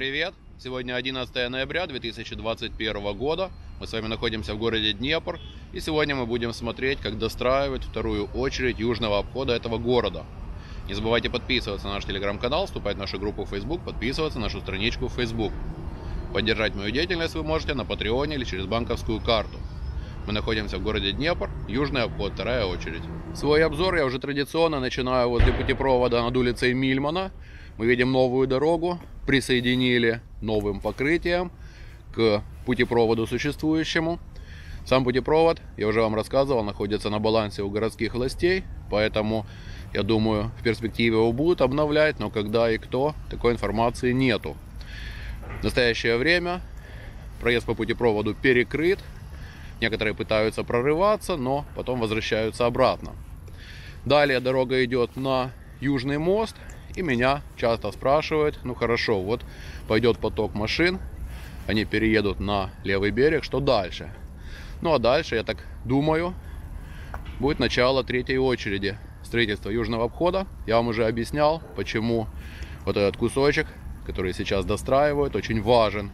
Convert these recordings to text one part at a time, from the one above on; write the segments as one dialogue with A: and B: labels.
A: Привет! Сегодня 11 ноября 2021 года. Мы с вами находимся в городе Днепр. И сегодня мы будем смотреть, как достраивать вторую очередь южного обхода этого города. Не забывайте подписываться на наш телеграм-канал, вступать в нашу группу в Facebook, подписываться на нашу страничку в Facebook. Поддержать мою деятельность вы можете на Патреоне или через банковскую карту. Мы находимся в городе Днепр, южный обход, вторая очередь. Свой обзор я уже традиционно начинаю возле путепровода над улицей Мильмана. Мы видим новую дорогу, присоединили новым покрытием к путепроводу существующему. Сам путепровод, я уже вам рассказывал, находится на балансе у городских властей, поэтому, я думаю, в перспективе его будут обновлять, но когда и кто, такой информации нету. В настоящее время проезд по путепроводу перекрыт, некоторые пытаются прорываться, но потом возвращаются обратно. Далее дорога идет на Южный мост, и меня часто спрашивают, ну хорошо, вот пойдет поток машин, они переедут на левый берег, что дальше? Ну а дальше, я так думаю, будет начало третьей очереди строительства южного обхода. Я вам уже объяснял, почему вот этот кусочек, который сейчас достраивают, очень важен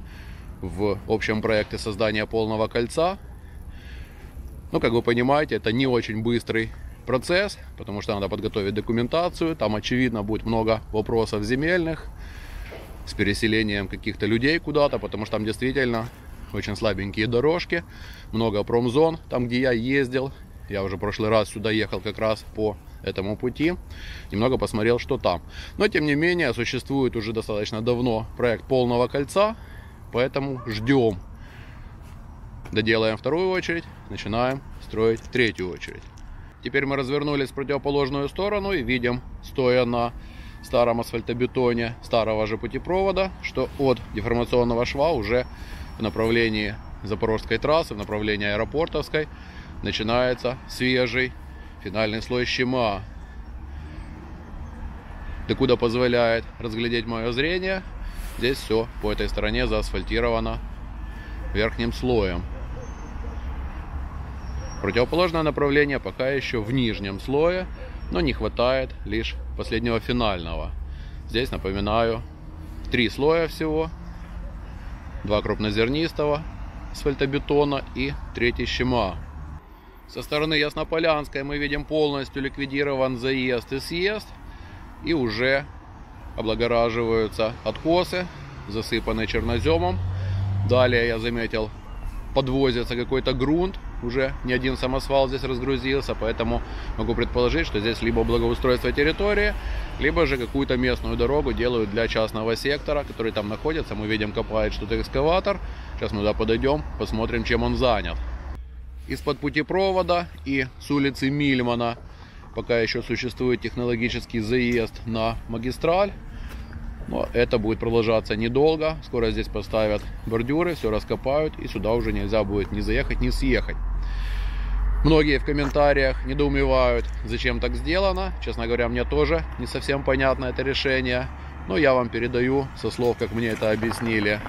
A: в общем проекте создания полного кольца. Ну, как вы понимаете, это не очень быстрый процесс, потому что надо подготовить документацию. Там, очевидно, будет много вопросов земельных с переселением каких-то людей куда-то, потому что там действительно очень слабенькие дорожки, много промзон, там, где я ездил. Я уже в прошлый раз сюда ехал как раз по этому пути. Немного посмотрел, что там. Но, тем не менее, существует уже достаточно давно проект полного кольца, поэтому ждем. Доделаем вторую очередь, начинаем строить третью очередь. Теперь мы развернулись в противоположную сторону и видим, стоя на старом асфальтобетоне старого же путепровода, что от деформационного шва уже в направлении Запорожской трассы, в направлении Аэропортовской, начинается свежий финальный слой щема. Докуда позволяет разглядеть мое зрение, здесь все по этой стороне заасфальтировано верхним слоем. Противоположное направление пока еще в нижнем слое, но не хватает лишь последнего финального. Здесь, напоминаю, три слоя всего. Два крупнозернистого асфальтобетона и третий щема. Со стороны Яснополянской мы видим полностью ликвидирован заезд и съезд. И уже облагораживаются откосы, засыпанные черноземом. Далее я заметил, подвозится какой-то грунт уже не один самосвал здесь разгрузился, поэтому могу предположить, что здесь либо благоустройство территории, либо же какую-то местную дорогу делают для частного сектора, который там находится. Мы видим, копает что-то экскаватор. Сейчас мы туда подойдем, посмотрим, чем он занят. Из-под путепровода и с улицы Мильмана пока еще существует технологический заезд на магистраль. Но это будет продолжаться недолго. Скоро здесь поставят бордюры, все раскопают, и сюда уже нельзя будет ни заехать, ни съехать. Многие в комментариях недоумевают, зачем так сделано. Честно говоря, мне тоже не совсем понятно это решение. Но я вам передаю со слов, как мне это объяснили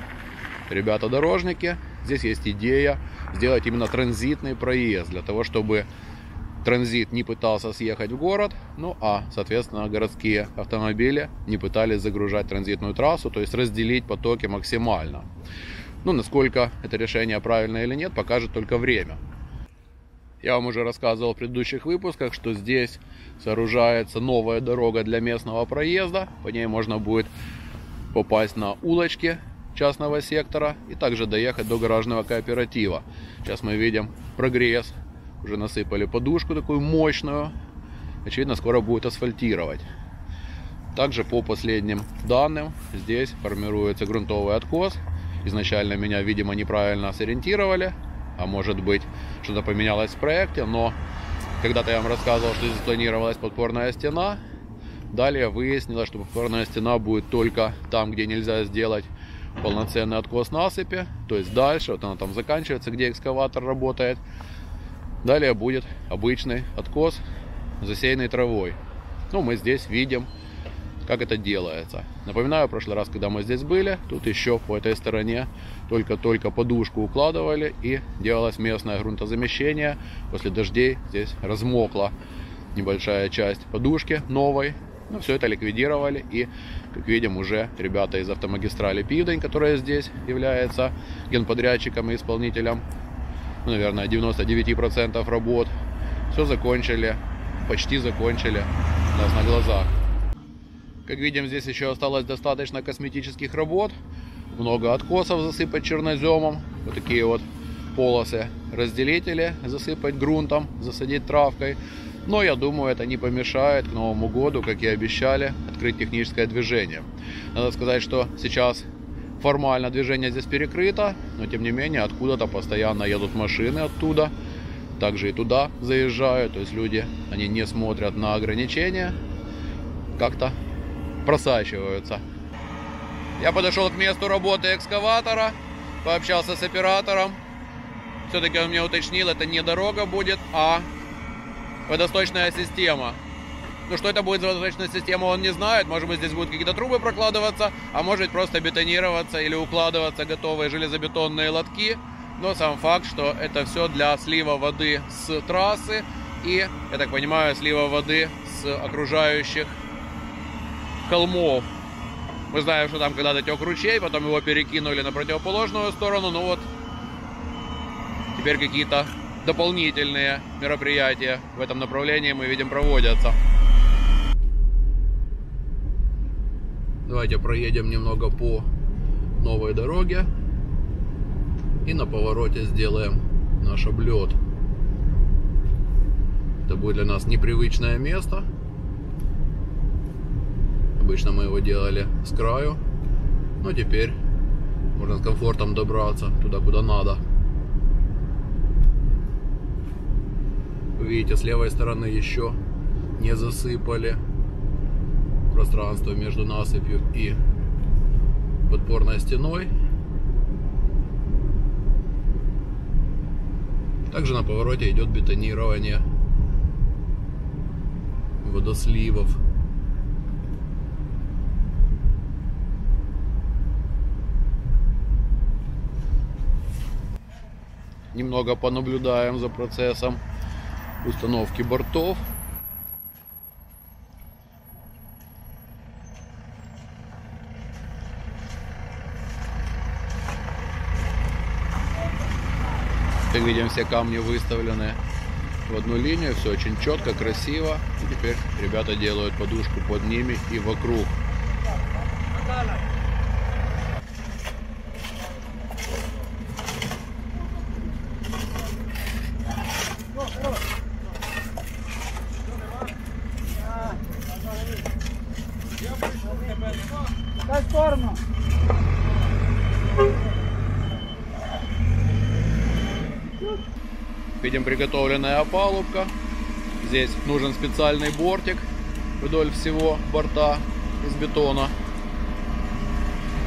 A: ребята-дорожники. Здесь есть идея сделать именно транзитный проезд, для того, чтобы транзит не пытался съехать в город, ну а, соответственно, городские автомобили не пытались загружать транзитную трассу, то есть разделить потоки максимально. Ну, насколько это решение правильное или нет, покажет только время. Я вам уже рассказывал в предыдущих выпусках, что здесь сооружается новая дорога для местного проезда. По ней можно будет попасть на улочки частного сектора и также доехать до гаражного кооператива. Сейчас мы видим прогресс уже насыпали подушку такую мощную. Очевидно, скоро будет асфальтировать. Также по последним данным, здесь формируется грунтовый откос. Изначально меня, видимо, неправильно сориентировали. А может быть, что-то поменялось в проекте. Но когда-то я вам рассказывал, что здесь планировалась подпорная стена. Далее выяснилось, что подпорная стена будет только там, где нельзя сделать полноценный откос насыпи. То есть дальше, вот она там заканчивается, где экскаватор работает. Далее будет обычный откос, засеянный травой. Ну, мы здесь видим, как это делается. Напоминаю, в прошлый раз, когда мы здесь были, тут еще по этой стороне только-только подушку укладывали и делалось местное грунтозамещение. После дождей здесь размокла небольшая часть подушки новой. Ну, все это ликвидировали. И, как видим, уже ребята из автомагистрали Пивдень, которая здесь является генподрядчиком и исполнителем, ну, наверное, 99% работ, все закончили, почти закончили у нас на глазах. Как видим, здесь еще осталось достаточно косметических работ. Много откосов засыпать черноземом. Вот такие вот полосы разделители засыпать грунтом, засадить травкой. Но я думаю, это не помешает к Новому году, как и обещали, открыть техническое движение. Надо сказать, что сейчас формально движение здесь перекрыто, но тем не менее откуда-то постоянно едут машины оттуда. Также и туда заезжают, то есть люди, они не смотрят на ограничения, как-то просачиваются. Я подошел к месту работы экскаватора, пообщался с оператором. Все-таки он мне уточнил, это не дорога будет, а водосточная система. Ну что это будет за водосточная система, он не знает. Может быть, здесь будут какие-то трубы прокладываться, а может просто бетонироваться или укладываться готовые железобетонные лотки. Но сам факт, что это все для слива воды с трассы и, я так понимаю, слива воды с окружающих холмов. Мы знаем, что там когда-то тек ручей, потом его перекинули на противоположную сторону. Ну вот, теперь какие-то дополнительные мероприятия в этом направлении мы видим проводятся. Давайте проедем немного по новой дороге. И на повороте сделаем наш облет. Это будет для нас непривычное место. Обычно мы его делали с краю. Но теперь можно с комфортом добраться туда, куда надо. Видите, с левой стороны еще не засыпали пространство между насыпью и подпорной стеной. Также на повороте идет бетонирование водосливов. немного понаблюдаем за процессом установки бортов. Как видим, все камни выставлены в одну линию, все очень четко, красиво. И теперь ребята делают подушку под ними и вокруг.
B: Дай сторону.
A: Видим приготовленная опалубка. Здесь нужен специальный бортик вдоль всего борта из бетона.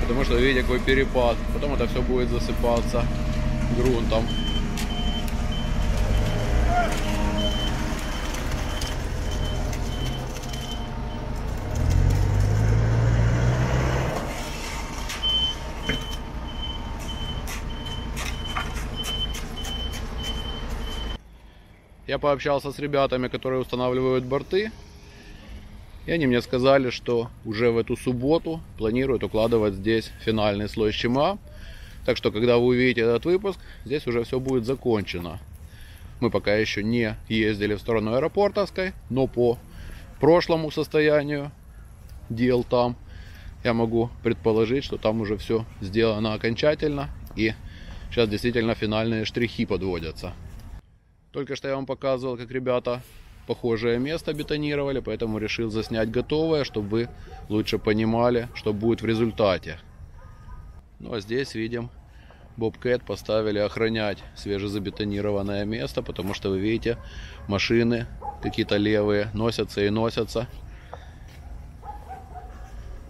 A: Потому что видите какой перепад. Потом это все будет засыпаться грунтом. Я пообщался с ребятами, которые устанавливают борты. И они мне сказали, что уже в эту субботу планируют укладывать здесь финальный слой щема. Так что, когда вы увидите этот выпуск, здесь уже все будет закончено. Мы пока еще не ездили в сторону аэропортовской, но по прошлому состоянию дел там, я могу предположить, что там уже все сделано окончательно. И сейчас действительно финальные штрихи подводятся. Только что я вам показывал, как ребята похожее место бетонировали, поэтому решил заснять готовое, чтобы вы лучше понимали, что будет в результате. Ну а здесь видим, Бобкэт поставили охранять свежезабетонированное место, потому что вы видите, машины какие-то левые носятся и носятся,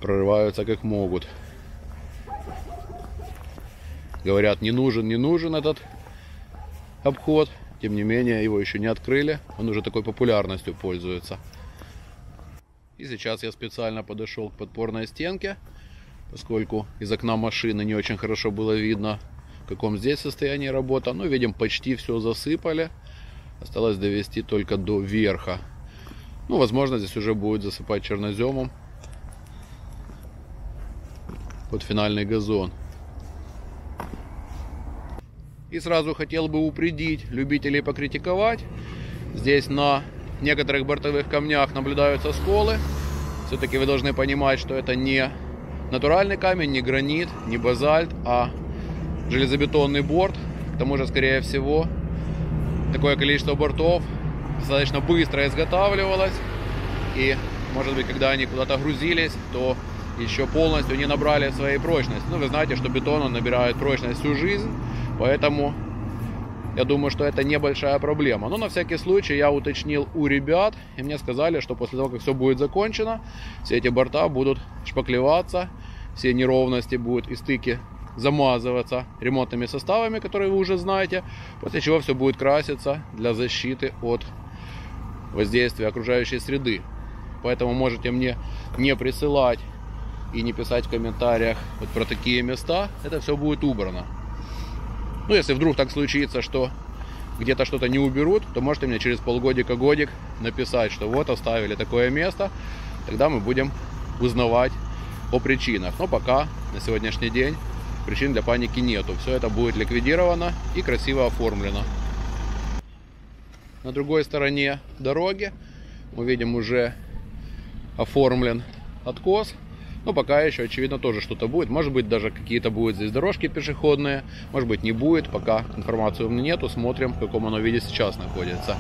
A: прорываются как могут. Говорят, не нужен, не нужен этот обход. Тем не менее, его еще не открыли. Он уже такой популярностью пользуется. И сейчас я специально подошел к подпорной стенке, поскольку из окна машины не очень хорошо было видно, в каком здесь состоянии работа. Но, видим, почти все засыпали. Осталось довести только до верха. Ну, возможно, здесь уже будет засыпать черноземом под финальный газон. И сразу хотел бы упредить любителей покритиковать. Здесь на некоторых бортовых камнях наблюдаются сколы. Все-таки вы должны понимать, что это не натуральный камень, не гранит, не базальт, а железобетонный борт. К тому же, скорее всего, такое количество бортов достаточно быстро изготавливалось. И, может быть, когда они куда-то грузились, то еще полностью не набрали своей прочности. Ну, вы знаете, что бетон он набирает прочность всю жизнь, поэтому я думаю, что это небольшая проблема. Но на всякий случай я уточнил у ребят, и мне сказали, что после того, как все будет закончено, все эти борта будут шпаклеваться, все неровности будут и стыки замазываться ремонтными составами, которые вы уже знаете, после чего все будет краситься для защиты от воздействия окружающей среды. Поэтому можете мне не присылать и не писать в комментариях вот про такие места. Это все будет убрано. Ну, если вдруг так случится, что где-то что-то не уберут, то можете мне через полгодика-годик написать, что вот оставили такое место. Тогда мы будем узнавать о причинах. Но пока на сегодняшний день причин для паники нету. Все это будет ликвидировано и красиво оформлено. На другой стороне дороги мы видим уже оформлен откос. Но пока еще, очевидно, тоже что-то будет. Может быть, даже какие-то будут здесь дорожки пешеходные. Может быть, не будет. Пока информации у меня нету. Смотрим, в каком оно виде сейчас находится.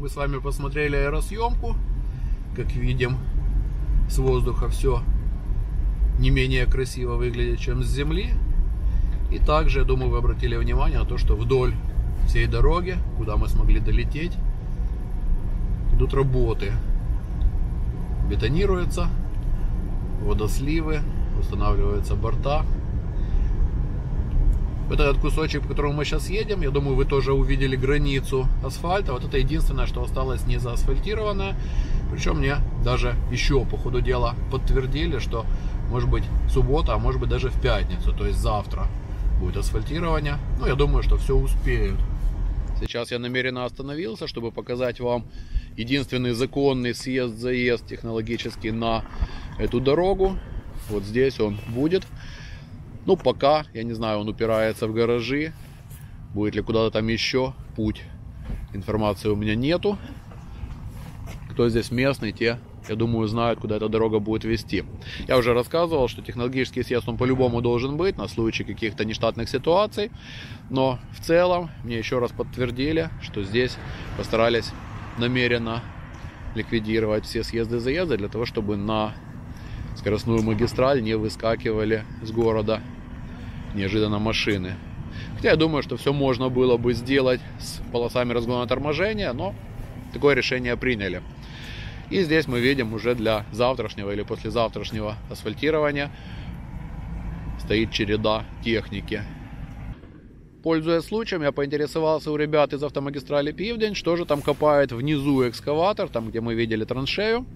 A: Мы с вами посмотрели аэросъемку. Как видим, с воздуха все не менее красиво выглядит, чем с земли. И также, я думаю, вы обратили внимание на то, что вдоль всей дороги, куда мы смогли долететь, идут работы. Бетонируются водосливы, устанавливаются борта. Вот этот кусочек, по которому мы сейчас едем, я думаю, вы тоже увидели границу асфальта. Вот это единственное, что осталось не заасфальтированное. Причем мне даже еще по ходу дела подтвердили, что может быть суббота, а может быть даже в пятницу, то есть завтра будет асфальтирование. Ну, я думаю, что все успеют. Сейчас я намеренно остановился, чтобы показать вам единственный законный съезд-заезд технологический на эту дорогу. Вот здесь он будет. Ну, пока, я не знаю, он упирается в гаражи. Будет ли куда-то там еще путь. Информации у меня нету. Кто здесь местный, те я думаю, знают, куда эта дорога будет вести. Я уже рассказывал, что технологический съезд он по-любому должен быть на случай каких-то нештатных ситуаций. Но в целом мне еще раз подтвердили, что здесь постарались намеренно ликвидировать все съезды и заезды для того, чтобы на скоростную магистраль не выскакивали с города неожиданно машины. Хотя я думаю, что все можно было бы сделать с полосами разгона торможения, но такое решение приняли. И здесь мы видим уже для завтрашнего или послезавтрашнего асфальтирования стоит череда техники. Пользуясь случаем, я поинтересовался у ребят из автомагистрали Пивдень, что же там копает внизу экскаватор, там где мы видели траншею.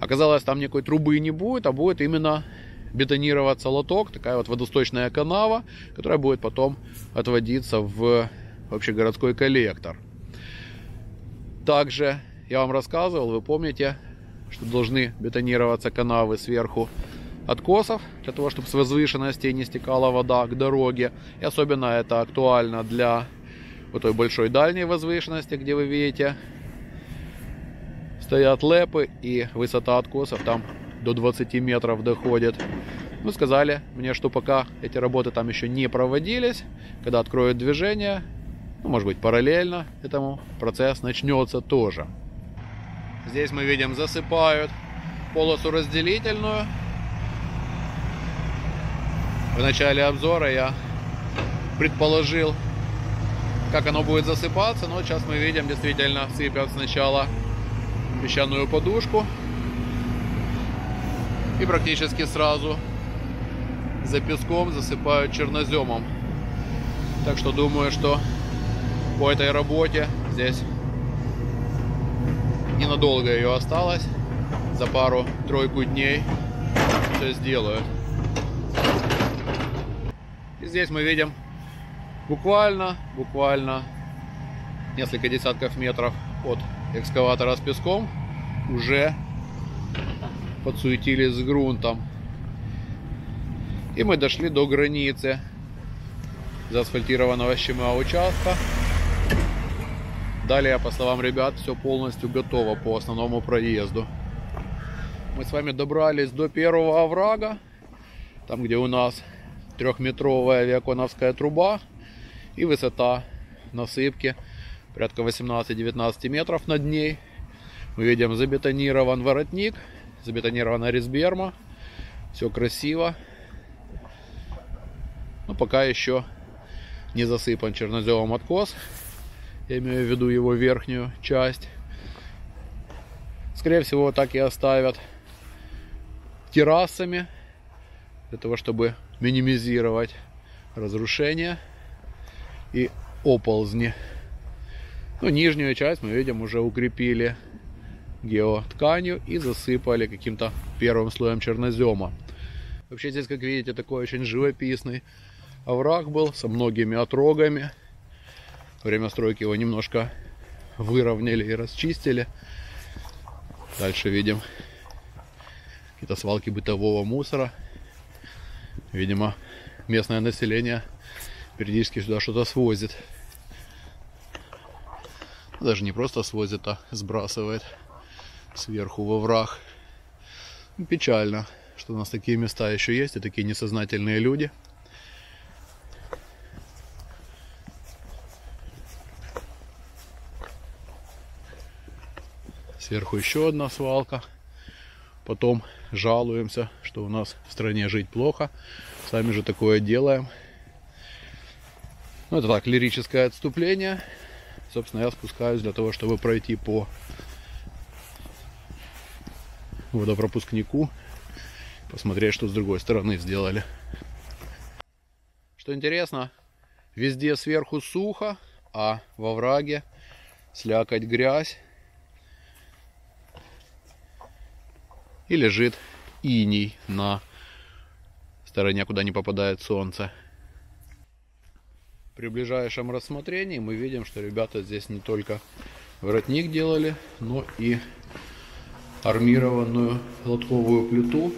A: Оказалось, там никакой трубы не будет, а будет именно бетонироваться лоток, такая вот водосточная канава, которая будет потом отводиться в общегородской коллектор. Также я вам рассказывал, вы помните, что должны бетонироваться канавы сверху откосов, для того, чтобы с возвышенности не стекала вода к дороге. И особенно это актуально для вот той большой дальней возвышенности, где вы видите стоят лепы и высота откосов там до 20 метров доходит. Ну, сказали мне, что пока эти работы там еще не проводились, когда откроют движение, ну, может быть, параллельно этому процесс начнется тоже. Здесь мы видим, засыпают полосу разделительную. В начале обзора я предположил, как оно будет засыпаться, но сейчас мы видим, действительно сыпят сначала песчаную подушку и практически сразу за песком засыпают черноземом. Так что думаю, что по этой работе здесь ненадолго ее осталось. За пару-тройку дней все сделают. И здесь мы видим буквально, буквально несколько десятков метров от экскаватора с песком уже подсуетились с грунтом. И мы дошли до границы заасфальтированного ЩМА участка. Далее, по словам ребят, все полностью готово по основному проезду. Мы с вами добрались до первого оврага, там где у нас трехметровая авиаконовская труба и высота насыпки порядка 18-19 метров над ней. Мы видим забетонирован воротник, забетонирована резберма, все красиво. Но пока еще не засыпан черноземом откос. Я имею в виду его верхнюю часть. Скорее всего, так и оставят террасами, для того, чтобы минимизировать разрушения и оползни. Ну, нижнюю часть мы видим уже укрепили геотканью и засыпали каким-то первым слоем чернозема. Вообще здесь, как видите, такой очень живописный овраг был со многими отрогами время стройки его немножко выровняли и расчистили. Дальше видим какие-то свалки бытового мусора. Видимо, местное население периодически сюда что-то свозит. Даже не просто свозит, а сбрасывает сверху во враг. Печально, что у нас такие места еще есть и такие несознательные люди – Сверху еще одна свалка. Потом жалуемся, что у нас в стране жить плохо. Сами же такое делаем. Ну, это так, лирическое отступление. Собственно, я спускаюсь для того, чтобы пройти по водопропускнику. Посмотреть, что с другой стороны сделали. Что интересно, везде сверху сухо, а во враге слякоть грязь. И лежит иней на стороне, куда не попадает солнце. При ближайшем рассмотрении мы видим, что ребята здесь не только воротник делали, но и армированную лотковую плиту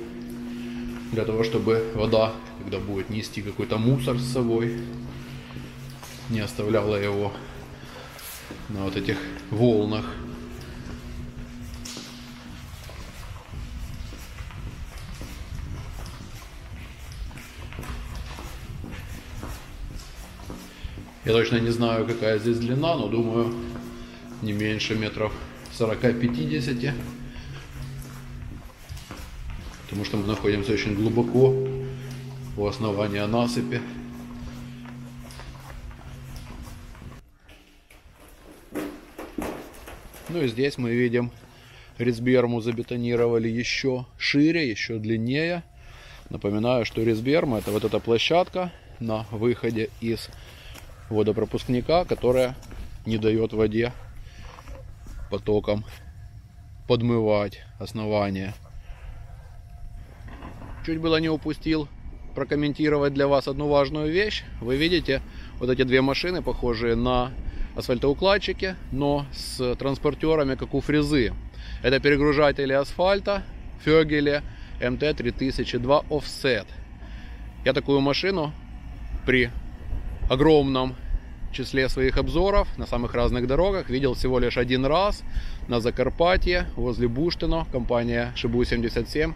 A: для того, чтобы вода, когда будет нести какой-то мусор с собой, не оставляла его на вот этих волнах. Я точно не знаю, какая здесь длина, но думаю, не меньше метров 40-50. Потому что мы находимся очень глубоко у основания насыпи. Ну и здесь мы видим резберму забетонировали еще шире, еще длиннее. Напоминаю, что резберма это вот эта площадка на выходе из водопропускника, которая не дает воде потоком подмывать основание. Чуть было не упустил прокомментировать для вас одну важную вещь. Вы видите вот эти две машины, похожие на асфальтоукладчики, но с транспортерами, как у фрезы. Это перегружатели асфальта Фёгеле МТ-3002 Offset. Я такую машину при огромном числе своих обзоров на самых разных дорогах видел всего лишь один раз на Закарпатье возле Буштино. Компания Шибу 77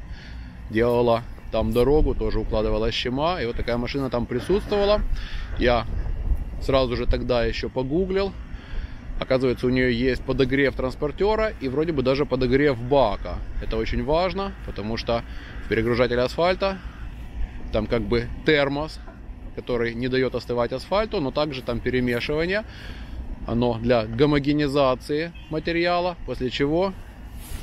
A: делала там дорогу, тоже укладывала щема. И вот такая машина там присутствовала. Я Сразу же тогда еще погуглил. Оказывается, у нее есть подогрев транспортера и вроде бы даже подогрев бака. Это очень важно, потому что в перегружателе асфальта там как бы термос, который не дает остывать асфальту, но также там перемешивание. Оно для гомогенизации материала, после чего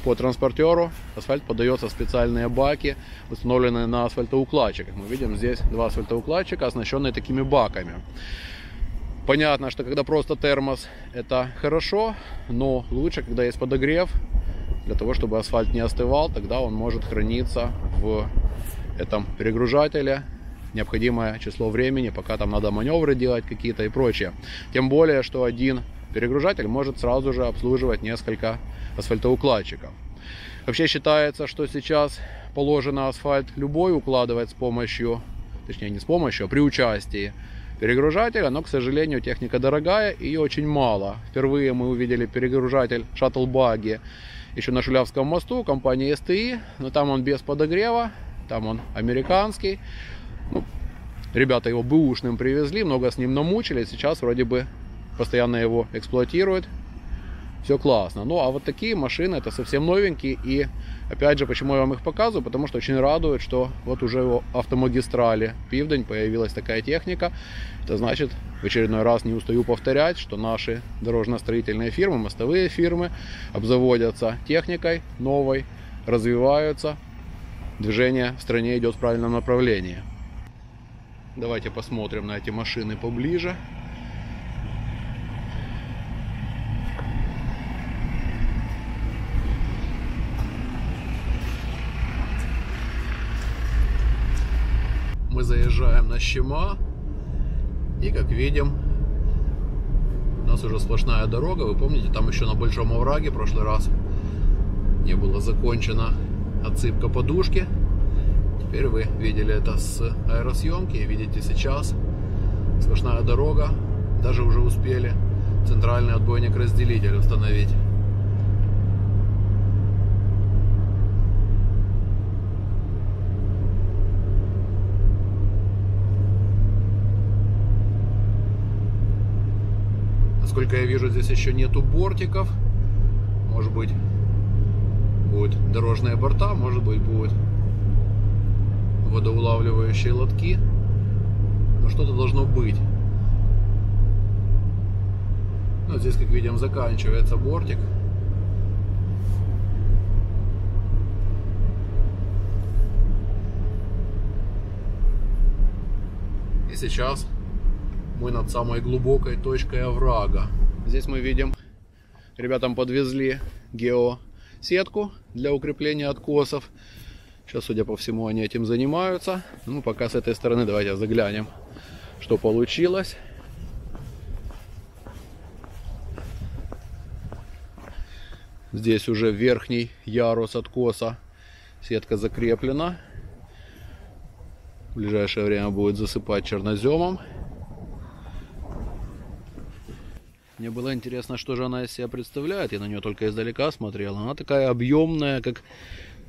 A: по транспортеру асфальт подается в специальные баки, установленные на асфальтоукладчиках. Мы видим здесь два асфальтоукладчика, оснащенные такими баками. Понятно, что когда просто термос, это хорошо, но лучше, когда есть подогрев, для того, чтобы асфальт не остывал, тогда он может храниться в этом перегружателе необходимое число времени, пока там надо маневры делать какие-то и прочее. Тем более, что один перегружатель может сразу же обслуживать несколько асфальтоукладчиков. Вообще считается, что сейчас положено асфальт любой укладывать с помощью, точнее не с помощью, а при участии перегружателя, но, к сожалению, техника дорогая и очень мало. Впервые мы увидели перегружатель шаттл-баги еще на Шулявском мосту компании STI, но там он без подогрева, там он американский. Ну, ребята его бэушным привезли, много с ним намучили, сейчас вроде бы постоянно его эксплуатируют. Все классно. Ну, а вот такие машины, это совсем новенькие. И, опять же, почему я вам их показываю? Потому что очень радует, что вот уже в автомагистрали Пивдень появилась такая техника. Это значит, в очередной раз не устаю повторять, что наши дорожно-строительные фирмы, мостовые фирмы обзаводятся техникой новой, развиваются. Движение в стране идет в правильном направлении. Давайте посмотрим на эти машины поближе. мы заезжаем на Щема. И как видим, у нас уже сплошная дорога. Вы помните, там еще на Большом овраге в прошлый раз не было закончена отсыпка подушки. Теперь вы видели это с аэросъемки видите сейчас. Сплошная дорога. Даже уже успели центральный отбойник-разделитель установить. Насколько я вижу, здесь еще нету бортиков. Может быть, будут дорожные борта, может быть будут водоулавливающие лотки. Но что-то должно быть. Ну, здесь, как видим, заканчивается бортик. И сейчас мы над самой глубокой точкой оврага. Здесь мы видим, ребятам подвезли геосетку для укрепления откосов. Сейчас, судя по всему, они этим занимаются. Ну, пока с этой стороны давайте заглянем, что получилось. Здесь уже верхний ярус откоса. Сетка закреплена. В ближайшее время будет засыпать черноземом. Мне было интересно, что же она из себя представляет. Я на нее только издалека смотрел. Она такая объемная, как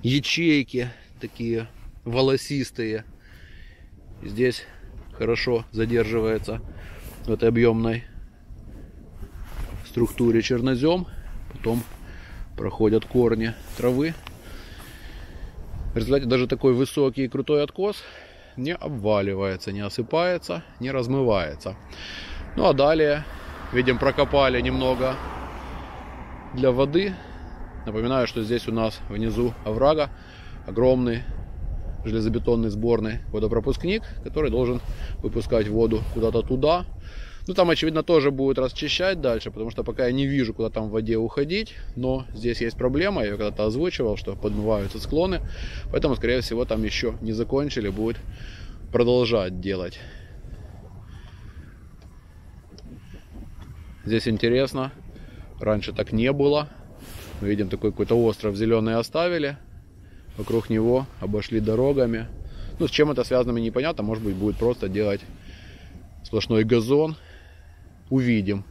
A: ячейки, такие волосистые. Здесь хорошо задерживается в этой объемной структуре чернозем. Потом проходят корни травы. В результате даже такой высокий и крутой откос не обваливается, не осыпается, не размывается. Ну а далее, видим, прокопали немного для воды. Напоминаю, что здесь у нас внизу оврага огромный железобетонный сборный водопропускник, который должен выпускать воду куда-то туда, ну, там, очевидно, тоже будет расчищать дальше, потому что пока я не вижу, куда там в воде уходить. Но здесь есть проблема, я ее когда-то озвучивал, что подмываются склоны. Поэтому, скорее всего, там еще не закончили, будет продолжать делать. Здесь интересно. Раньше так не было. Мы видим, такой какой-то остров зеленый оставили. Вокруг него обошли дорогами. Ну, с чем это связано, непонятно. Может быть, будет просто делать сплошной газон увидим,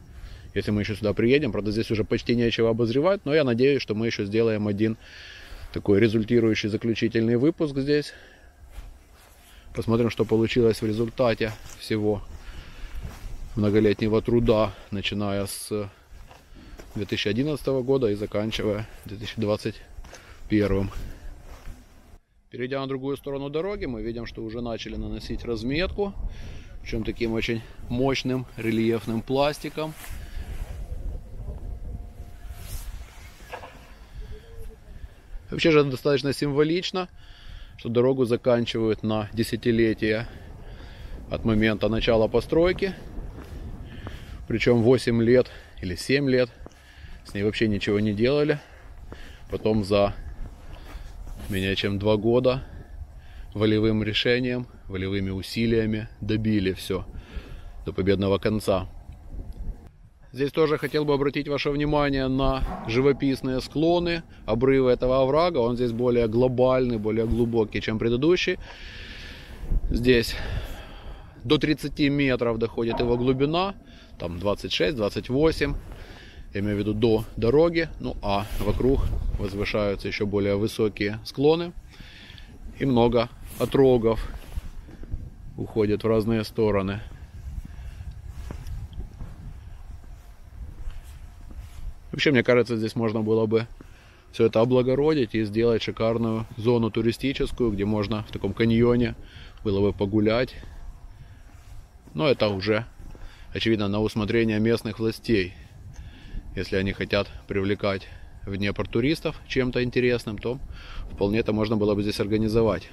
A: если мы еще сюда приедем. Правда, здесь уже почти нечего обозревать, но я надеюсь, что мы еще сделаем один такой результирующий заключительный выпуск здесь. Посмотрим, что получилось в результате всего многолетнего труда, начиная с 2011 года и заканчивая 2021. Перейдя на другую сторону дороги, мы видим, что уже начали наносить разметку. Причем таким очень мощным рельефным пластиком. Вообще же достаточно символично, что дорогу заканчивают на десятилетие от момента начала постройки. Причем 8 лет или 7 лет с ней вообще ничего не делали. Потом за менее чем 2 года волевым решением, волевыми усилиями добили все до победного конца. Здесь тоже хотел бы обратить ваше внимание на живописные склоны, обрывы этого оврага. Он здесь более глобальный, более глубокий, чем предыдущий. Здесь до 30 метров доходит его глубина, там 26-28, я имею в виду до дороги. Ну а вокруг возвышаются еще более высокие склоны и много отрогов уходят в разные стороны. Вообще, мне кажется, здесь можно было бы все это облагородить и сделать шикарную зону туристическую, где можно в таком каньоне было бы погулять. Но это уже, очевидно, на усмотрение местных властей. Если они хотят привлекать в Днепр туристов чем-то интересным, то вполне это можно было бы здесь организовать.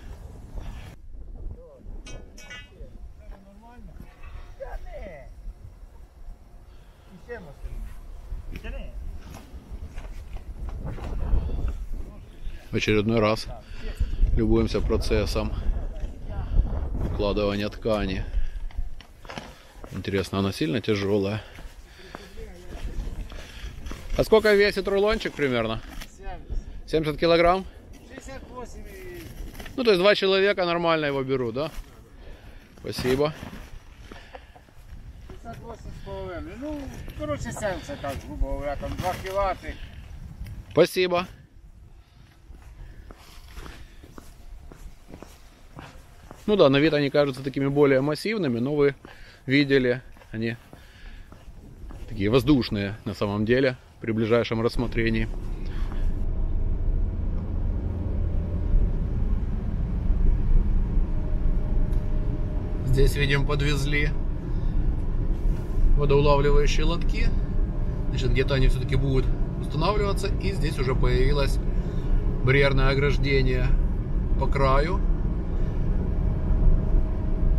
A: В очередной раз любуемся процессом укладывания ткани. Интересно, она сильно тяжелая? А сколько весит рулончик примерно? 70. 70 килограмм? 68. Ну, то есть два человека нормально его берут, да? Спасибо.
B: 58 с половиной. Ну, короче, 70, так, грубо говоря, там 2 киловатты.
A: Спасибо. Ну да, на вид они кажутся такими более массивными, но вы видели, они такие воздушные на самом деле при ближайшем рассмотрении. Здесь, видим, подвезли водоулавливающие лотки. Значит, где-то они все-таки будут устанавливаться. И здесь уже появилось барьерное ограждение по краю.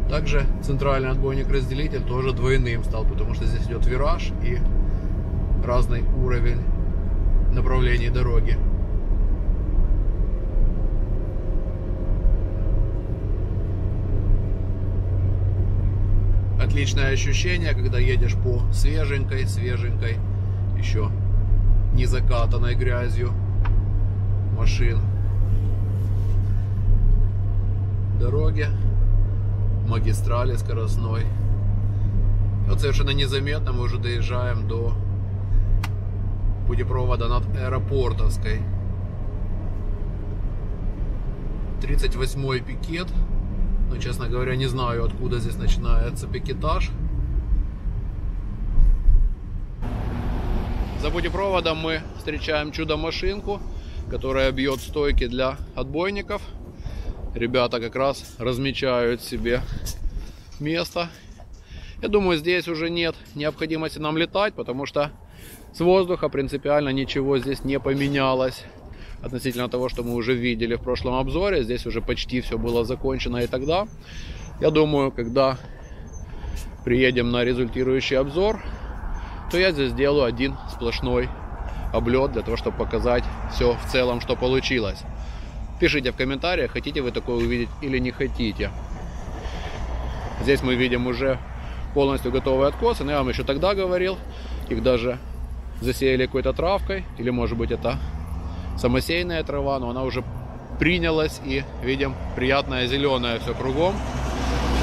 A: Также центральный отбойник-разделитель тоже двойным стал, потому что здесь идет вираж и разный уровень направлений дороги. Отличное ощущение, когда едешь по свеженькой, свеженькой, еще не закатанной грязью машин дороге магистрали скоростной. Вот совершенно незаметно мы уже доезжаем до путепровода над Аэропортовской. 38-й пикет. Но, честно говоря, не знаю, откуда здесь начинается пикетаж. За путепроводом мы встречаем чудо-машинку, которая бьет стойки для отбойников ребята как раз размечают себе место. Я думаю, здесь уже нет необходимости нам летать, потому что с воздуха принципиально ничего здесь не поменялось. Относительно того, что мы уже видели в прошлом обзоре. Здесь уже почти все было закончено и тогда. Я думаю, когда приедем на результирующий обзор, то я здесь сделаю один сплошной облет для того, чтобы показать все в целом, что получилось. Пишите в комментариях, хотите вы такое увидеть или не хотите. Здесь мы видим уже полностью готовые откосы. Но я вам еще тогда говорил, их даже засеяли какой-то травкой. Или может быть это самосеянная трава, но она уже принялась и видим приятное зеленое все кругом.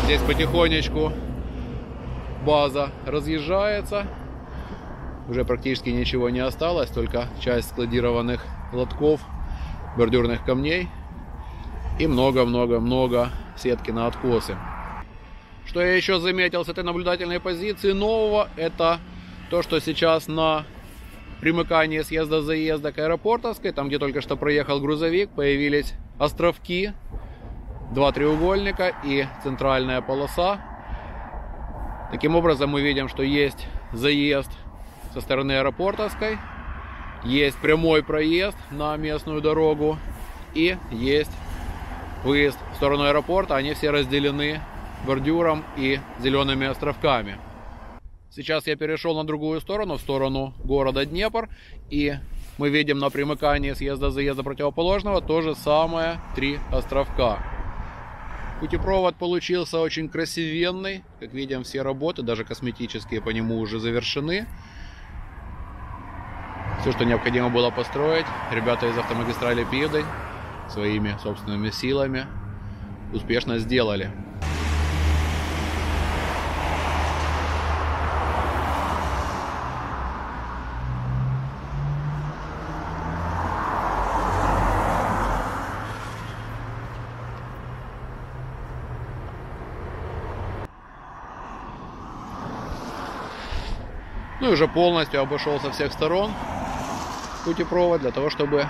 A: Здесь потихонечку база разъезжается. Уже практически ничего не осталось, только часть складированных лотков бордюрных камней и много-много-много сетки на откосы. Что я еще заметил с этой наблюдательной позиции нового, это то, что сейчас на примыкании съезда-заезда к аэропортовской, там где только что проехал грузовик, появились островки, два треугольника и центральная полоса. Таким образом мы видим, что есть заезд со стороны аэропортовской, есть прямой проезд на местную дорогу и есть выезд в сторону аэропорта. Они все разделены бордюром и зелеными островками. Сейчас я перешел на другую сторону, в сторону города Днепр. И мы видим на примыкании съезда-заезда противоположного то же самое три островка. Путепровод получился очень красивенный. Как видим, все работы, даже косметические по нему уже завершены. Все, что необходимо было построить, ребята из автомагистрали Пивдень своими собственными силами успешно сделали. Уже полностью обошел со всех сторон путепровод для того, чтобы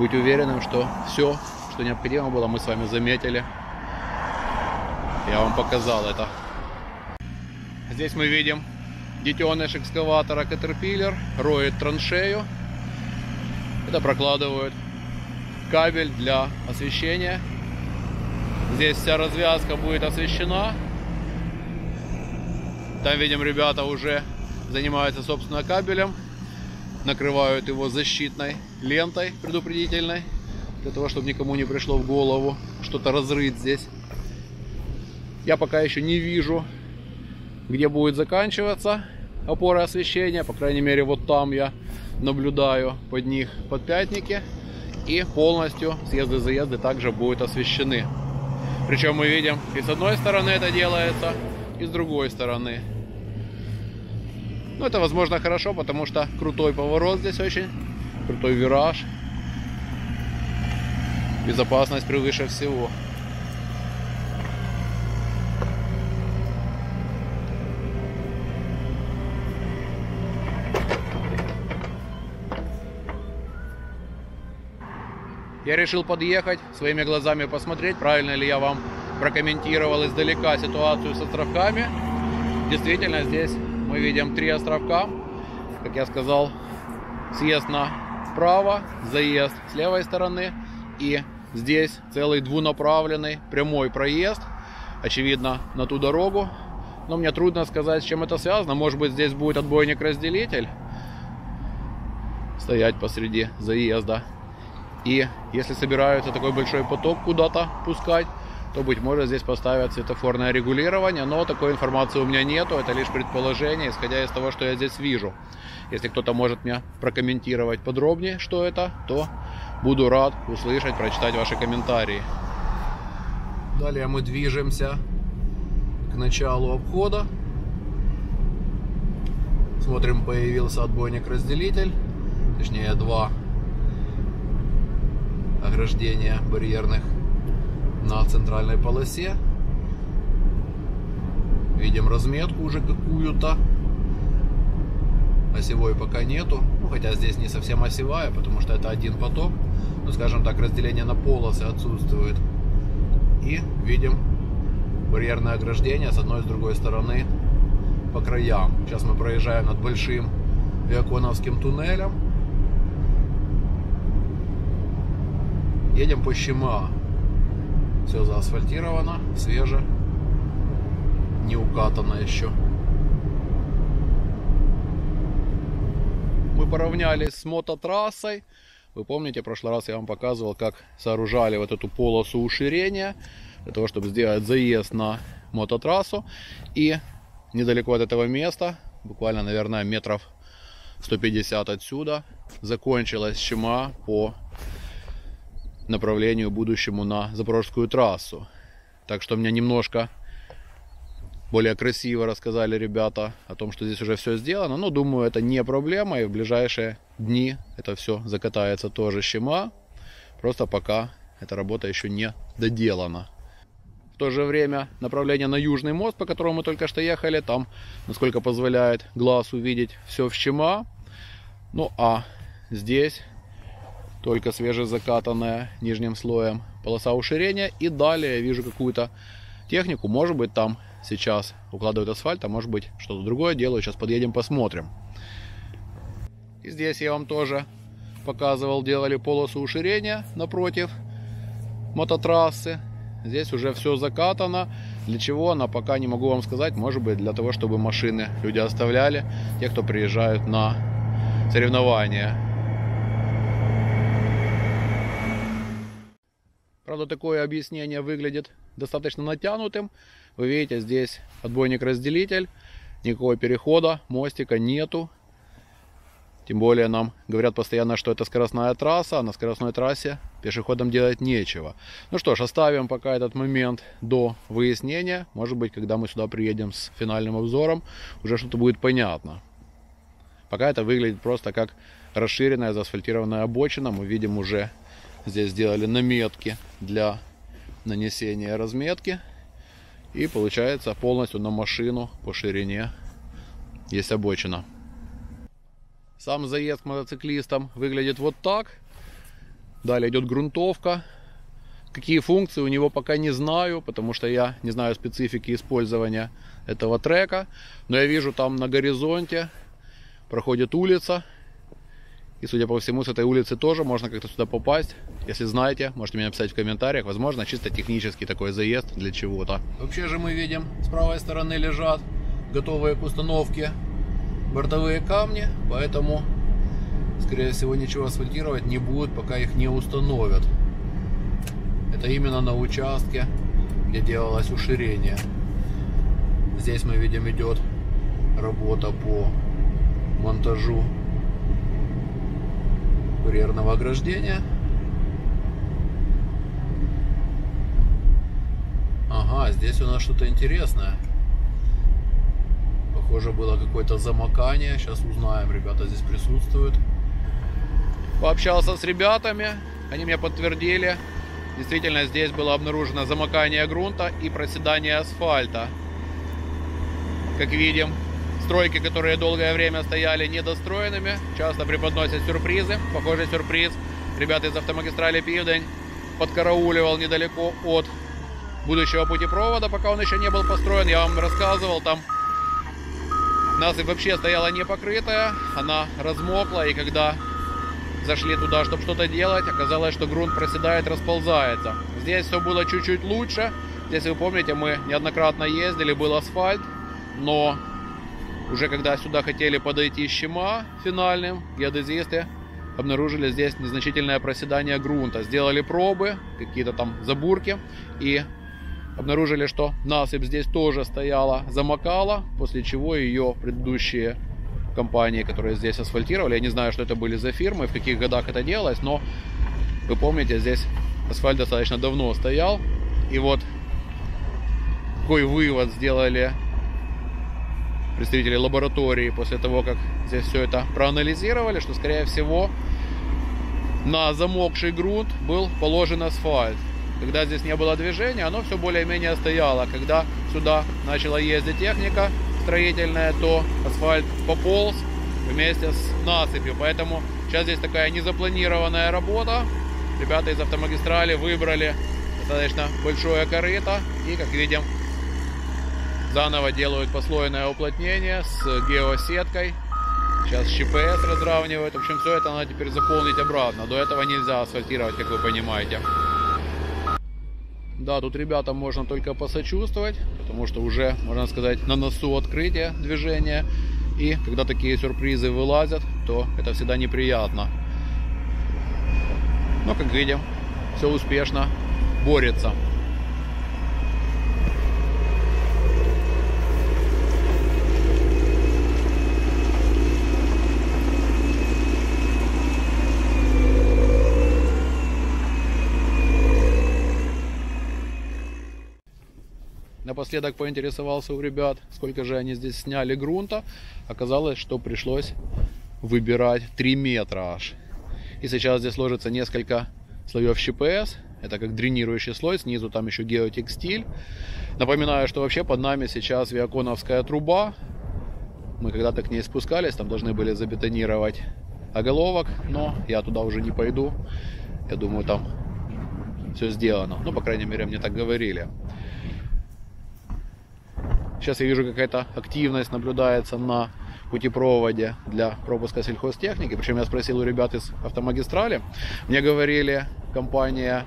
A: быть уверенным, что все, что необходимо было, мы с вами заметили. Я вам показал это. Здесь мы видим детеныш экскаватора Caterpillar роет траншею. Это прокладывают кабель для освещения. Здесь вся развязка будет освещена. Там видим, ребята уже занимаются, собственно, кабелем накрывают его защитной лентой предупредительной, для того, чтобы никому не пришло в голову что-то разрыть здесь. Я пока еще не вижу, где будет заканчиваться опоры освещения. По крайней мере, вот там я наблюдаю под них подпятники. И полностью съезды-заезды также будут освещены. Причем мы видим, и с одной стороны это делается, и с другой стороны. Ну, это, возможно, хорошо, потому что крутой поворот здесь очень, крутой вираж. Безопасность превыше всего. Я решил подъехать, своими глазами посмотреть, правильно ли я вам прокомментировал издалека ситуацию с островками. Действительно, здесь мы видим три островка. Как я сказал, съезд направо, заезд с левой стороны. И здесь целый двунаправленный прямой проезд. Очевидно, на ту дорогу. Но мне трудно сказать, с чем это связано. Может быть, здесь будет отбойник-разделитель стоять посреди заезда. И если собираются такой большой поток куда-то пускать, то, быть может, здесь поставят светофорное регулирование, но такой информации у меня нету, это лишь предположение, исходя из того, что я здесь вижу. Если кто-то может мне прокомментировать подробнее, что это, то буду рад услышать, прочитать ваши комментарии. Далее мы движемся к началу обхода. Смотрим, появился отбойник-разделитель, точнее два ограждения барьерных на центральной полосе. Видим разметку уже какую-то. Осевой пока нету. Ну, хотя здесь не совсем осевая, потому что это один поток. Ну, скажем так, разделение на полосы отсутствует. И видим барьерное ограждение с одной и с другой стороны по краям. Сейчас мы проезжаем над большим Виаконовским туннелем. Едем по Щема. Все заасфальтировано, свеже, не укатано еще. Мы поравнялись с мототрассой. Вы помните, в прошлый раз я вам показывал, как сооружали вот эту полосу уширения, для того, чтобы сделать заезд на мототрассу. И недалеко от этого места, буквально, наверное, метров 150 отсюда, закончилась щема по направлению будущему на Запорожскую трассу. Так что мне немножко более красиво рассказали ребята о том, что здесь уже все сделано. Но думаю, это не проблема. И в ближайшие дни это все закатается тоже щема. Просто пока эта работа еще не доделана. В то же время направление на Южный мост, по которому мы только что ехали, там, насколько позволяет глаз увидеть, все в щема. Ну а здесь только свежезакатанная нижним слоем полоса уширения. И далее я вижу какую-то технику. Может быть там сейчас укладывают асфальт, а может быть что-то другое делают. Сейчас подъедем посмотрим. И здесь я вам тоже показывал, делали полосу уширения напротив мототрассы. Здесь уже все закатано. Для чего она пока не могу вам сказать. Может быть для того, чтобы машины люди оставляли. Те, кто приезжают на соревнования. Правда, такое объяснение выглядит достаточно натянутым. Вы видите, здесь отбойник-разделитель. Никакого перехода, мостика нету. Тем более нам говорят постоянно, что это скоростная трасса, а на скоростной трассе пешеходам делать нечего. Ну что ж, оставим пока этот момент до выяснения. Может быть, когда мы сюда приедем с финальным обзором, уже что-то будет понятно. Пока это выглядит просто как расширенная заасфальтированная обочина. Мы видим уже Здесь сделали наметки для нанесения разметки. И получается полностью на машину по ширине есть обочина. Сам заезд к мотоциклистам выглядит вот так. Далее идет грунтовка. Какие функции у него пока не знаю, потому что я не знаю специфики использования этого трека. Но я вижу там на горизонте проходит улица. И судя по всему, с этой улицы тоже можно как-то сюда попасть. Если знаете, можете мне написать в комментариях. Возможно, чисто технический такой заезд для чего-то. Вообще же мы видим, с правой стороны лежат готовые к установке бортовые камни. Поэтому, скорее всего, ничего асфальтировать не будут, пока их не установят. Это именно на участке, где делалось уширение. Здесь мы видим идет работа по монтажу барьерного ограждения. Ага, здесь у нас что-то интересное. Похоже, было какое-то замокание. Сейчас узнаем, ребята здесь присутствуют. Пообщался с ребятами, они мне подтвердили. Действительно, здесь было обнаружено замокание грунта и проседание асфальта. Как видим, стройки, которые долгое время стояли недостроенными, часто преподносят сюрпризы. Похожий сюрприз ребята из автомагистрали Пивдень подкарауливал недалеко от будущего путепровода, пока он еще не был построен. Я вам рассказывал, там насыпь вообще стояла не покрытая, она размокла, и когда зашли туда, чтобы что-то делать, оказалось, что грунт проседает, расползается. Здесь все было чуть-чуть лучше. Здесь, вы помните, мы неоднократно ездили, был асфальт, но уже когда сюда хотели подойти щема финальным, геодезисты обнаружили здесь незначительное проседание грунта. Сделали пробы, какие-то там забурки и обнаружили, что насыпь здесь тоже стояла, замокала, после чего ее предыдущие компании, которые здесь асфальтировали, я не знаю, что это были за фирмы, в каких годах это делалось, но вы помните, здесь асфальт достаточно давно стоял, и вот какой вывод сделали представители лаборатории после того, как здесь все это проанализировали, что, скорее всего, на замокший грунт был положен асфальт. Когда здесь не было движения, оно все более-менее стояло. Когда сюда начала ездить техника строительная, то асфальт пополз вместе с насыпью. Поэтому сейчас здесь такая незапланированная работа. Ребята из автомагистрали выбрали достаточно большое корыто. И, как видим, Заново делают послойное уплотнение с геосеткой. Сейчас ЩПС разравнивают. В общем, все это надо теперь заполнить обратно. До этого нельзя асфальтировать, как вы понимаете. Да, тут ребятам можно только посочувствовать, потому что уже, можно сказать, на носу открытия движения. И когда такие сюрпризы вылазят, то это всегда неприятно. Но, как видим, все успешно борется. Напоследок поинтересовался у ребят, сколько же они здесь сняли грунта. Оказалось, что пришлось выбирать 3 метра аж. И сейчас здесь ложится несколько слоев ЩПС. Это как дренирующий слой, снизу там еще геотекстиль. Напоминаю, что вообще под нами сейчас виаконовская труба. Мы когда-то к ней спускались, там должны были забетонировать оголовок, но я туда уже не пойду. Я думаю, там все сделано. Ну, по крайней мере, мне так говорили. Сейчас я вижу, какая-то активность наблюдается на путепроводе для пропуска сельхозтехники. Причем я спросил у ребят из автомагистрали. Мне говорили компания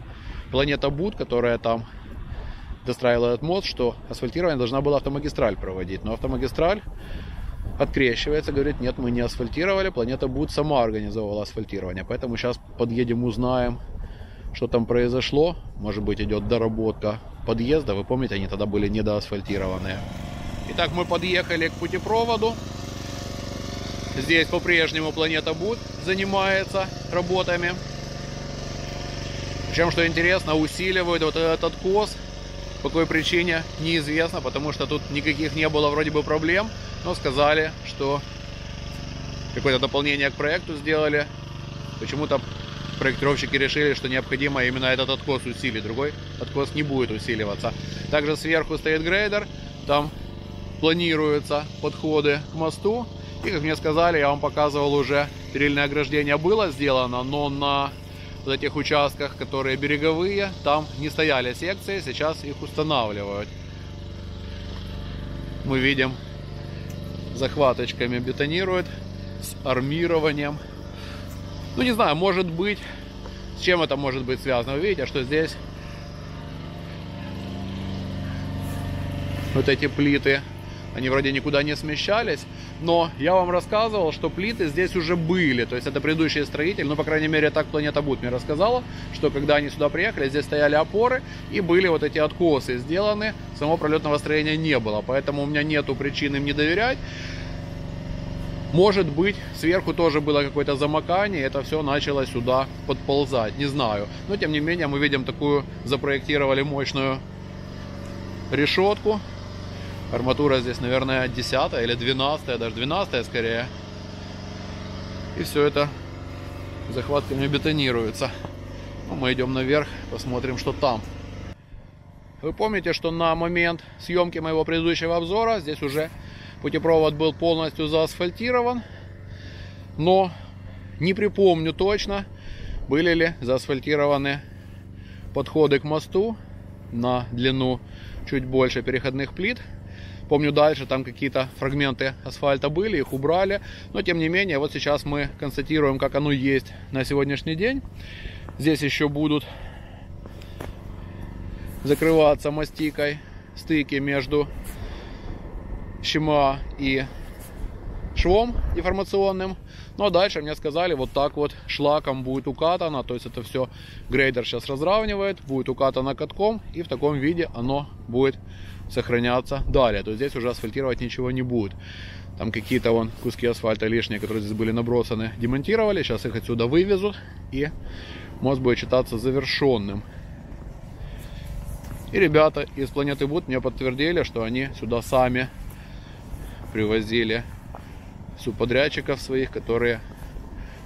A: Планета Буд, которая там достраивала этот мост, что асфальтирование должна была автомагистраль проводить. Но автомагистраль открещивается, говорит, нет, мы не асфальтировали, Планета Буд сама организовала асфальтирование. Поэтому сейчас подъедем, узнаем, что там произошло. Может быть, идет доработка подъезда. Вы помните, они тогда были недоасфальтированные. Итак, мы подъехали к путепроводу. Здесь по-прежнему Планета Буд занимается работами. Причем, что интересно, усиливают вот этот откос. По какой причине, неизвестно, потому что тут никаких не было вроде бы проблем. Но сказали, что какое-то дополнение к проекту сделали. Почему-то проектировщики решили, что необходимо именно этот откос усилить. Другой откос не будет усиливаться. Также сверху стоит грейдер. Там планируются подходы к мосту. И, как мне сказали, я вам показывал уже, перильное ограждение было сделано, но на вот этих участках, которые береговые, там не стояли секции, сейчас их устанавливают. Мы видим, захваточками бетонируют с армированием. Ну, не знаю, может быть, с чем это может быть связано. Вы видите, что здесь вот эти плиты они вроде никуда не смещались, но я вам рассказывал, что плиты здесь уже были, то есть это предыдущий строитель, ну, по крайней мере, так Планета Бут мне рассказала, что когда они сюда приехали, здесь стояли опоры и были вот эти откосы сделаны, самого пролетного строения не было, поэтому у меня нету причин им не доверять. Может быть, сверху тоже было какое-то замокание, это все начало сюда подползать, не знаю. Но, тем не менее, мы видим такую, запроектировали мощную решетку, Арматура здесь, наверное, 10 или 12, даже 12 скорее. И все это захватками бетонируется. Ну, мы идем наверх, посмотрим, что там. Вы помните, что на момент съемки моего предыдущего обзора здесь уже путепровод был полностью заасфальтирован. Но не припомню точно, были ли заасфальтированы подходы к мосту. на длину чуть больше переходных плит. Помню, дальше там какие-то фрагменты асфальта были, их убрали. Но, тем не менее, вот сейчас мы констатируем, как оно есть на сегодняшний день. Здесь еще будут закрываться мастикой стыки между щема и швом деформационным. Ну а дальше мне сказали, вот так вот шлаком будет укатано. То есть это все грейдер сейчас разравнивает, будет укатано катком. И в таком виде оно будет сохраняться далее. То есть здесь уже асфальтировать ничего не будет. Там какие-то вон куски асфальта лишние, которые здесь были набросаны, демонтировали. Сейчас их отсюда вывезут. И мост будет считаться завершенным. И ребята из Планеты Буд мне подтвердили, что они сюда сами привозили субподрядчиков своих, которые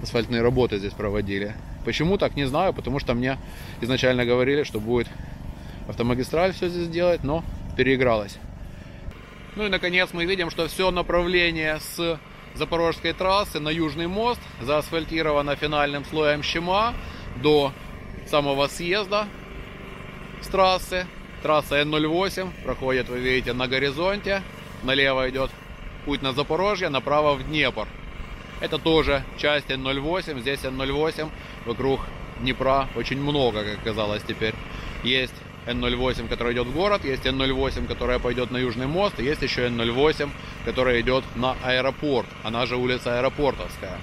A: асфальтные работы здесь проводили. Почему так, не знаю, потому что мне изначально говорили, что будет автомагистраль все здесь делать, но переигралось. Ну и наконец мы видим, что все направление с Запорожской трассы на Южный мост заасфальтировано финальным слоем щема до самого съезда с трассы. Трасса Н08 проходит, вы видите, на горизонте. Налево идет путь на Запорожье, направо в Днепр. Это тоже часть Н08. Здесь Н08 вокруг Днепра очень много, как оказалось теперь. Есть Н08, который идет в город, есть Н08, которая пойдет на Южный мост, и есть еще Н08, которая идет на аэропорт, она же улица Аэропортовская.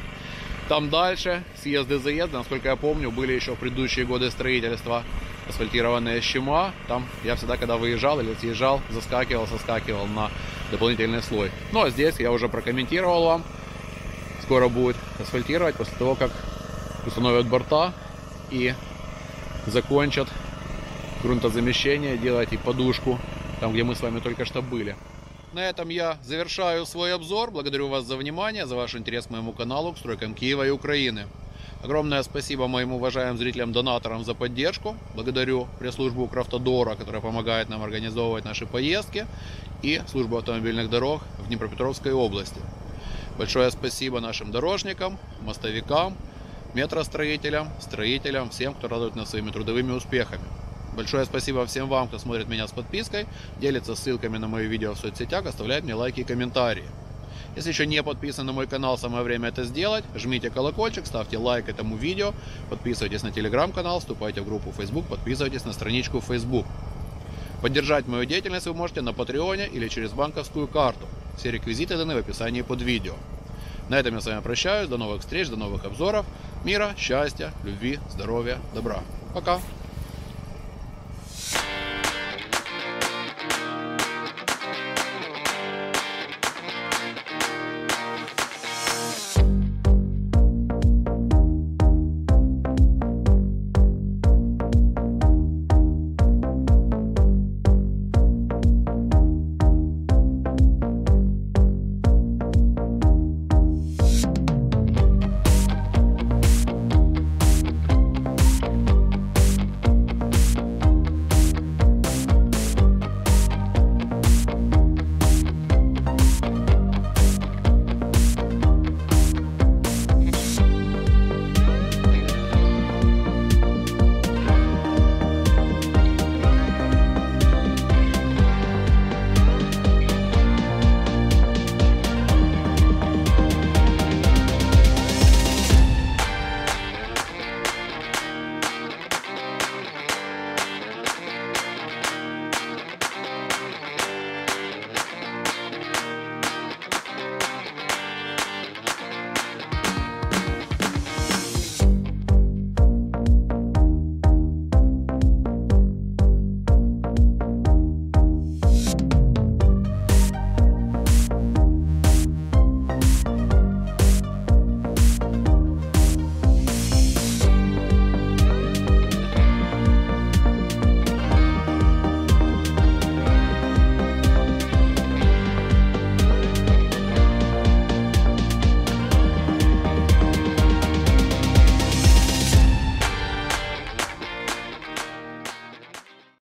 A: Там дальше съезды-заезды, насколько я помню, были еще в предыдущие годы строительства асфальтированные щема. Там я всегда, когда выезжал или съезжал, заскакивал, соскакивал на дополнительный слой. Ну а здесь я уже прокомментировал вам. Скоро будет асфальтировать после того, как установят борта и закончат грунтозамещение, делать и подушку, там, где мы с вами только что были. На этом я завершаю свой обзор. Благодарю вас за внимание, за ваш интерес к моему каналу, к стройкам Киева и Украины. Огромное спасибо моим уважаемым зрителям-донаторам за поддержку. Благодарю пресс-службу Крафтодора, которая помогает нам организовывать наши поездки, и службу автомобильных дорог в Днепропетровской области. Большое спасибо нашим дорожникам, мостовикам, метростроителям, строителям, всем, кто радует нас своими трудовыми успехами. Большое спасибо всем вам, кто смотрит меня с подпиской, делится ссылками на мои видео в соцсетях, оставляет мне лайки и комментарии. Если еще не подписан на мой канал, самое время это сделать. Жмите колокольчик, ставьте лайк этому видео, подписывайтесь на телеграм-канал, вступайте в группу Facebook, подписывайтесь на страничку Facebook. Поддержать мою деятельность вы можете на Патреоне или через банковскую карту. Все реквизиты даны в описании под видео. На этом я с вами прощаюсь. До новых встреч, до новых обзоров. Мира, счастья, любви, здоровья, добра. Пока.